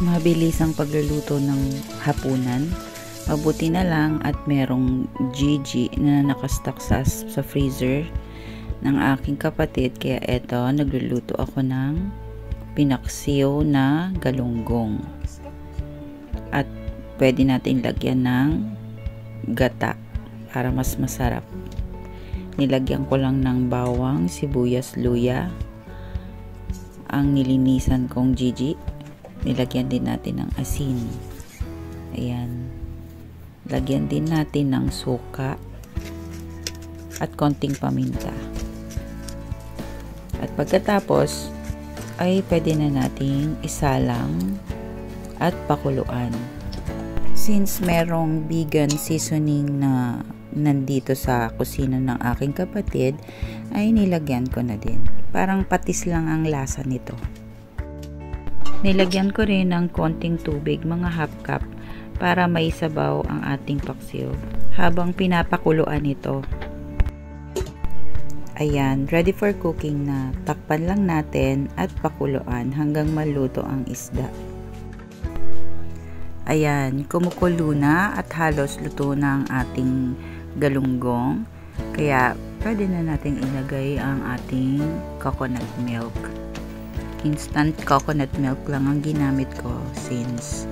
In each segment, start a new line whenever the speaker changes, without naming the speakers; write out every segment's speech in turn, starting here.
mabilis ang pagluluto ng hapunan. Mabuti na lang at merong GG na nakastock sa, sa freezer ng aking kapatid. Kaya eto, nagluluto ako ng pinaksiw na galunggong. At pwede natin lagyan ng gata para mas masarap. Nilagyan ko lang ng bawang, sibuyas, luya, ang nilinisan kong Gigi nilagyan din natin ng asin. Ayan. Lagyan din natin ng suka at konting paminta. At pagkatapos ay pwede na nating isalang at pakuluan. Since merong vegan seasoning na nandito sa kusina ng aking kapatid ay nilagyan ko na din. Parang patis lang ang lasa nito Nilagyan ko rin ng konting tubig, mga half cup, para may sabaw ang ating paksiw habang pinapakuluan ito. Ayan, ready for cooking na. Takpan lang natin at pakuluan hanggang maluto ang isda. Ayan, kumukulo na at halos luto na ang ating galunggong. Kaya, pwede na natin ilagay ang ating coconut milk instant coconut milk lang ang ginamit ko since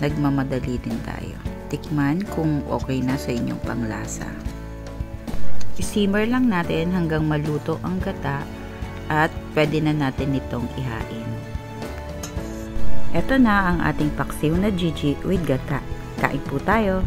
nagmamadali din tayo. Tikman kung okay na sa inyong panglasa. I-simmer lang natin hanggang maluto ang gata at pwede na natin itong ihain. Ito na ang ating paksiw na Gigi with gata. Kain po tayo!